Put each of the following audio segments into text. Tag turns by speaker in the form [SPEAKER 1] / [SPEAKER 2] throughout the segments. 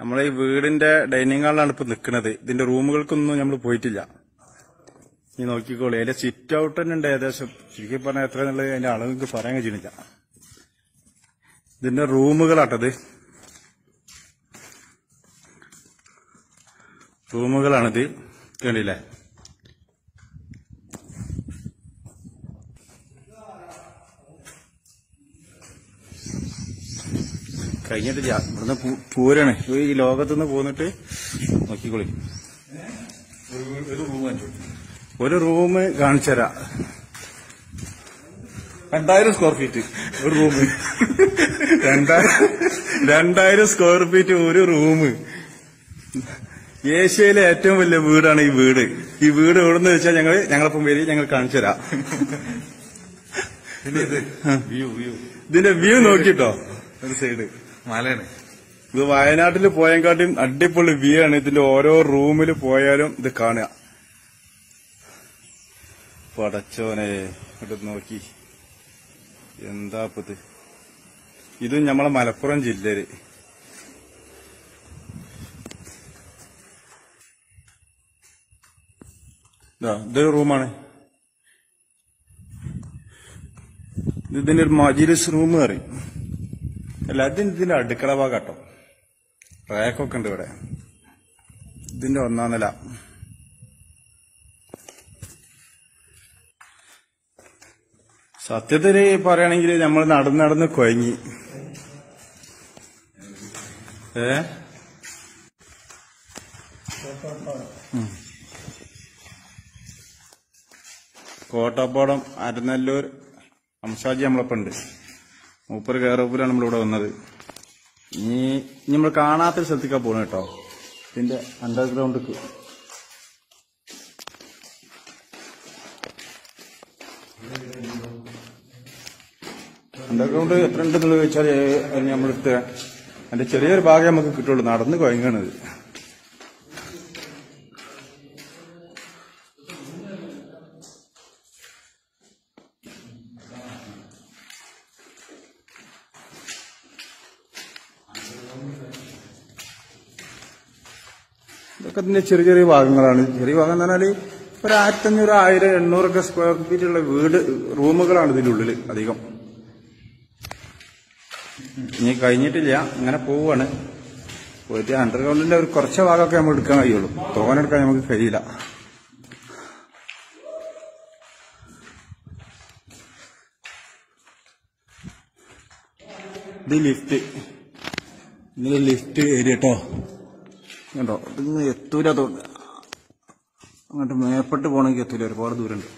[SPEAKER 1] നമ്മളെ ഈ വീടിന്റെ ഡൈനിങ് ഹാളിലാണ് ഇപ്പൊ നിൽക്കുന്നത് ഇതിന്റെ റൂമുകൾക്കൊന്നും നമ്മൾ പോയിട്ടില്ല. നീ നോക്കിക്കോളൂ. അതിന്റെ സിറ്റ് ഔട്ട് തന്നെ ഉണ്ട് ഏകദേശം. ചുരുക്കി പറഞ്ഞാൽ എത്ര എന്നുള്ളത് അതിന്റെ അളവ് പറയാൻ കഴിയുന്നില്ല. ഇതിന്റെ റൂമുകളാട്ടത് റൂമുകളാണിത്. കണ്ടില്ലേ? കഴിഞ്ഞിട്ടില്ല. ഇവിടുന്ന് പൂരാണ്. ഈ ലോകത്തുനിന്ന് പോന്നിട്ട് നോക്കിക്കോളി. ഒരു റൂം കാണിച്ചുതരാം
[SPEAKER 2] രണ്ടായിരം സ്ക്വയർ ഫീറ്റ് ഒരു റൂം.
[SPEAKER 1] രണ്ടായിരം രണ്ടായിരം സ്ക്വയർ ഫീറ്റ് ഒരു റൂം. ഏഷ്യയിലെ ഏറ്റവും വലിയ വീടാണ് ഈ വീട്. ഈ വീട് എവിടെന്ന് വെച്ചാൽ ഞങ്ങൾ ഞങ്ങളിപ്പം വരി ഞങ്ങൾ കാണിച്ചു തരാം. ഇതിന്റെ വ്യൂ നോക്കിട്ടോ. ഒരു സൈഡ്
[SPEAKER 2] മലയാണ്.
[SPEAKER 1] ഇത് വയനാട്ടിൽ പോയെക്കാട്ടും അടിപൊളി വ്യൂ ആണ്. ഇതിന്റെ ഓരോ റൂമിൽ പോയാലും ഇത് കാണുക. പടച്ചോനെ ഇങ്ങോട്ട് നോക്കി. എന്താ ഇപ്പൊ ഇത്? നമ്മളെ മലപ്പുറം ജില്ലയിൽ. ഇതാ ഇതൊരു റൂമാണ് ഇത് ഇതിന്റെ ഒരു മജിലിസ് റൂം പറയും. അല്ല ഇതിന്റെ അടുക്കള ഭാഗം കേട്ടോ. റാക്കൊക്കെ ഉണ്ട് ഇവിടെ. ഇതിന്റെ ഒന്നാം നില. സത്യത്തിന് പറയുകയാണെങ്കിൽ നമ്മൾ നടന്ന് നടന്ന് കൊയങ്ങി ഏ. കോട്ടപ്പാടം അരനല്ലൂർ അംഷാജി നമ്മളൊപ്പം മൂപ്പർ കയറൂപ്പിലാണ് നമ്മളിവിടെ വന്നത്. ഇനി നമ്മൾ കാണാത്തൊരു സ്ഥലത്തേക്കാണ് പോകണം കേട്ടോ ഇതിന്റെ അണ്ടർഗ്രൗണ്ടിക്ക് അണ്ടർഗ്രൗണ്ട് എത്ര ഉണ്ടെന്നുള്ളത് ചോദിച്ചാൽ നമ്മളെടുത്ത് അതിന്റെ ചെറിയൊരു ഭാഗം നമുക്ക് കിട്ടുള്ളൂ. നടന്ന് കൊയങ്ങണത് ഇതൊക്കെ തന്നെ ചെറിയ ചെറിയ ഭാഗങ്ങളാണ്. ചെറിയ ഭാഗം എന്ന് പറഞ്ഞാൽ ഒരു ആയിരത്തഞ്ഞൂറ് ആയിരം എണ്ണൂറൊക്കെ സ്ക്വയർ ഫീറ്റ് ഉള്ള വീട് റൂമുകളാണ് ഇതിനുള്ളിൽ അധികം. ഇനി കഴിഞ്ഞിട്ടില്ല. ഇങ്ങനെ പോവാണ്. പോയിട്ട് അണ്ടർഗ്രൗണ്ടിന്റെ ഒരു കുറച്ച് ഭാഗമൊക്കെ നമ്മൾ എടുക്കാൻ കഴിയുള്ളൂ. തോനെടുക്കാൻ നമുക്ക് കഴിയില്ല. ഇത് ലിഫ്റ്റ് ഇത് ലിഫ്റ്റ് ഏരിയ കേട്ടോ കണ്ടോ? ഇതൊന്നും എത്തൂല അങ്ങോട്ട് മേപ്പെട്ട് പോകണമെങ്കിൽ എത്തൂല ഒരുപാട് ദൂരമുണ്ട്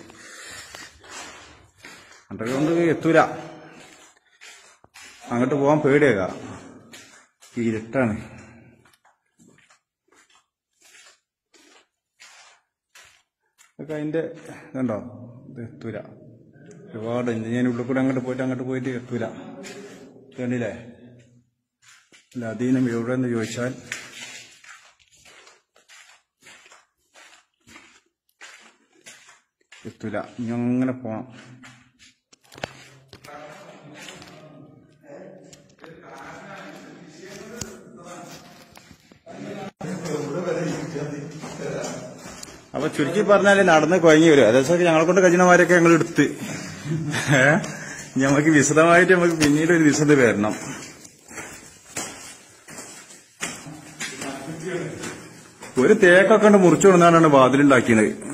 [SPEAKER 1] അണ്ടർഗ്രൗണ്ട് എത്തൂല. അങ്ങോട്ട് പോകാൻ പേടിയാകാ ഇരുട്ടാണ്. ഒക്കെ അതിന്റെ കണ്ടോ? ഇത് എത്തൂല. ഒരുപാട് ഞാൻ ഉള്ളിൽ കൂടെ അങ്ങോട്ട് പോയിട്ട് അങ്ങോട്ട് പോയിട്ട് എത്തൂല. കണ്ടില്ലേ അല്ല അധീനം എവിടെ എന്ന് ചോദിച്ചാൽ എത്തൂല. ഇനി അങ്ങനെ പോണം. അപ്പൊ ചുരുക്കി പറഞ്ഞാൽ നടന്ന് കുഴങ്ങി വരും. അതേസമയം ഞങ്ങളെ കൊണ്ട് കഴിഞ്ഞമാരൊക്കെ ഞങ്ങൾ എടുത്ത്. ഞമ്മക്ക് വിശദമായിട്ട് നമുക്ക് പിന്നീട് ഒരു വിശദ വരണം. ഒരു തേക്കൊക്കെ മുറിച്ചു കൊടുക്കാനാണ് വാതിലുണ്ടാക്കിയത്